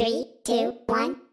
Three, two, one.